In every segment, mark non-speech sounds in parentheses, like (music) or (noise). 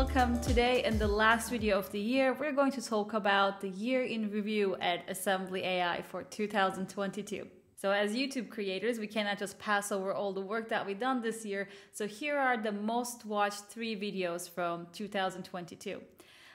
welcome. Today, in the last video of the year, we're going to talk about the year in review at Assembly AI for 2022. So, as YouTube creators, we cannot just pass over all the work that we've done this year. So, here are the most watched three videos from 2022.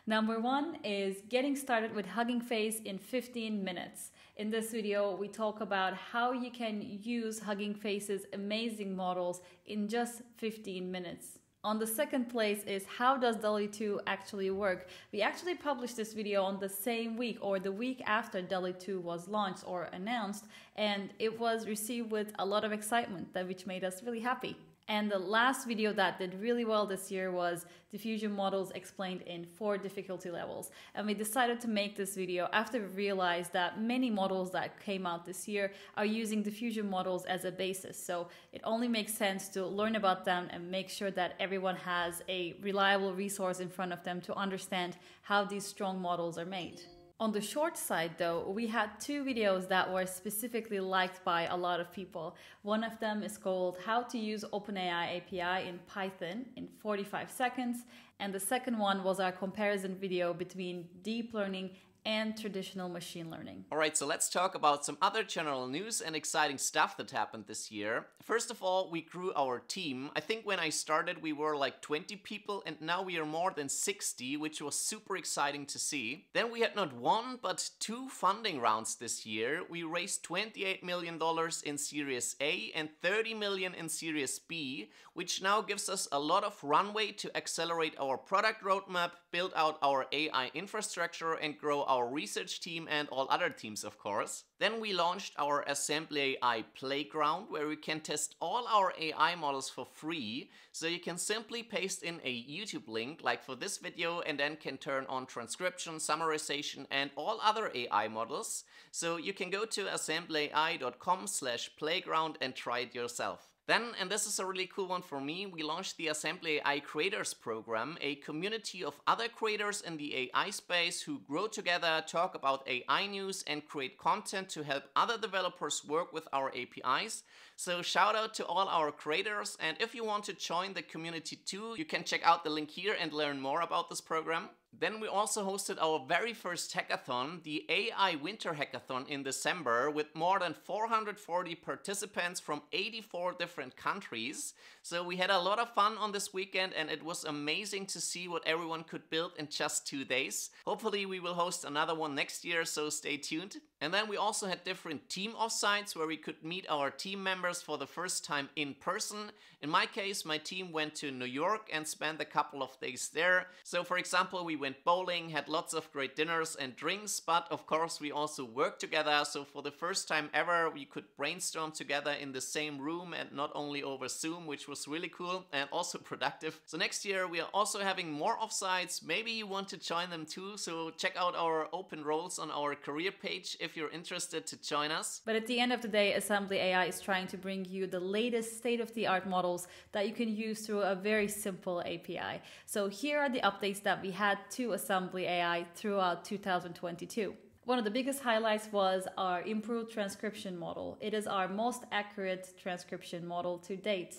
Number one is getting started with Hugging Face in 15 minutes. In this video, we talk about how you can use Hugging Face's amazing models in just 15 minutes. On the second place is how does DALL-E 2 actually work? We actually published this video on the same week or the week after DALL-E 2 was launched or announced and it was received with a lot of excitement that which made us really happy. And the last video that did really well this year was diffusion models explained in four difficulty levels. And we decided to make this video after we realized that many models that came out this year are using diffusion models as a basis. So it only makes sense to learn about them and make sure that everyone has a reliable resource in front of them to understand how these strong models are made. On the short side, though, we had two videos that were specifically liked by a lot of people. One of them is called How to Use OpenAI API in Python in 45 seconds, and the second one was our comparison video between deep learning and traditional machine learning. All right, so let's talk about some other general news and exciting stuff that happened this year. First of all, we grew our team. I think when I started, we were like 20 people, and now we are more than 60, which was super exciting to see. Then we had not one, but two funding rounds this year. We raised $28 million in Series A and 30 million in Series B, which now gives us a lot of runway to accelerate our product roadmap, build out our AI infrastructure, and grow our our research team and all other teams, of course. Then we launched our Assembly AI Playground, where we can test all our AI models for free. So you can simply paste in a YouTube link, like for this video, and then can turn on transcription, summarization, and all other AI models. So you can go to assemblyai.com slash playground and try it yourself. Then, and this is a really cool one for me, we launched the Assembly AI Creators Program, a community of other creators in the AI space who grow together, talk about AI news, and create content to help other developers work with our APIs. So shout out to all our creators, and if you want to join the community too, you can check out the link here and learn more about this program. Then we also hosted our very first hackathon, the AI Winter Hackathon in December with more than 440 participants from 84 different countries. So we had a lot of fun on this weekend and it was amazing to see what everyone could build in just two days. Hopefully we will host another one next year, so stay tuned. And then we also had different team offsites where we could meet our team members for the first time in person. In my case, my team went to New York and spent a couple of days there. So for example, we went bowling, had lots of great dinners and drinks, but of course we also worked together. So for the first time ever, we could brainstorm together in the same room and not only over Zoom, which was really cool and also (laughs) productive. So next year we are also having more offsites. Maybe you want to join them too. So check out our open roles on our career page if you're interested to join us. But at the end of the day, Assembly AI is trying to bring you the latest state of the art models that you can use through a very simple API. So here are the updates that we had to Assembly AI throughout 2022. One of the biggest highlights was our improved transcription model. It is our most accurate transcription model to date.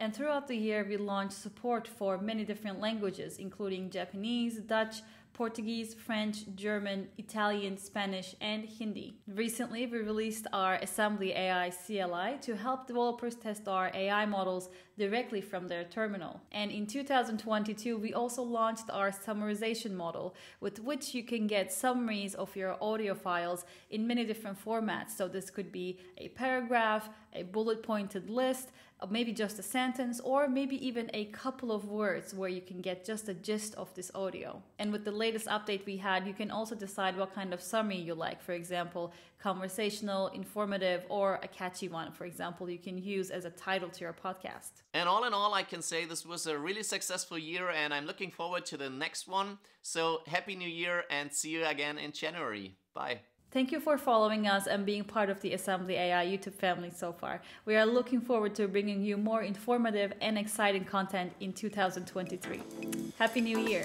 And throughout the year, we launched support for many different languages, including Japanese, Dutch, Portuguese, French, German, Italian, Spanish, and Hindi. Recently, we released our Assembly AI CLI to help developers test our AI models directly from their terminal. And in 2022, we also launched our summarization model, with which you can get summaries of your audio files in many different formats. So this could be a paragraph, a bullet pointed list, maybe just a sentence, or maybe even a couple of words where you can get just a gist of this audio. And with the latest update we had, you can also decide what kind of summary you like. For example, conversational, informative, or a catchy one, for example, you can use as a title to your podcast. And all in all, I can say this was a really successful year, and I'm looking forward to the next one. So, Happy New Year, and see you again in January. Bye. Thank you for following us and being part of the Assembly AI YouTube family so far. We are looking forward to bringing you more informative and exciting content in 2023. Happy New Year!